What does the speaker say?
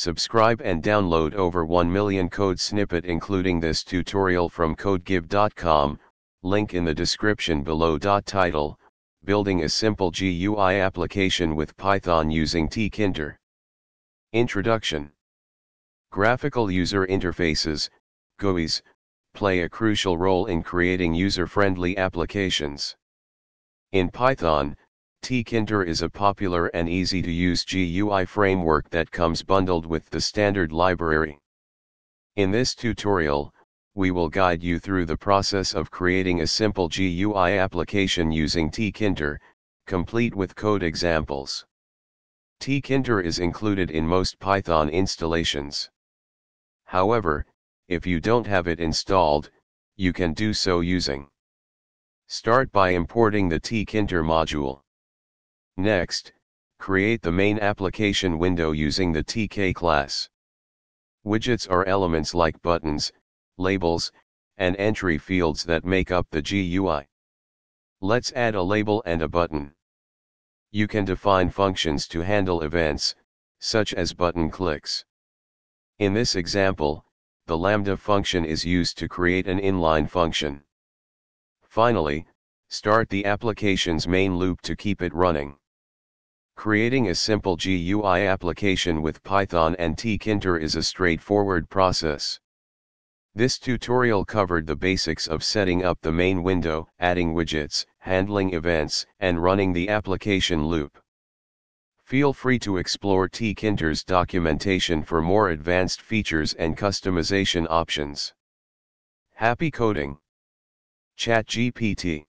Subscribe and download over 1 million code snippet including this tutorial from codegive.com, link in the description below. Title, Building a Simple GUI Application with Python using tkinter. Introduction Graphical User Interfaces, GUIs, play a crucial role in creating user-friendly applications. In Python, tkinter is a popular and easy-to-use GUI framework that comes bundled with the standard library. In this tutorial, we will guide you through the process of creating a simple GUI application using tkinter, complete with code examples. tkinter is included in most Python installations. However, if you don't have it installed, you can do so using. Start by importing the tkinter module. Next, create the main application window using the TK class. Widgets are elements like buttons, labels, and entry fields that make up the GUI. Let's add a label and a button. You can define functions to handle events, such as button clicks. In this example, the lambda function is used to create an inline function. Finally, start the application's main loop to keep it running. Creating a simple GUI application with Python and tkinter is a straightforward process. This tutorial covered the basics of setting up the main window, adding widgets, handling events, and running the application loop. Feel free to explore tkinter's documentation for more advanced features and customization options. Happy coding! ChatGPT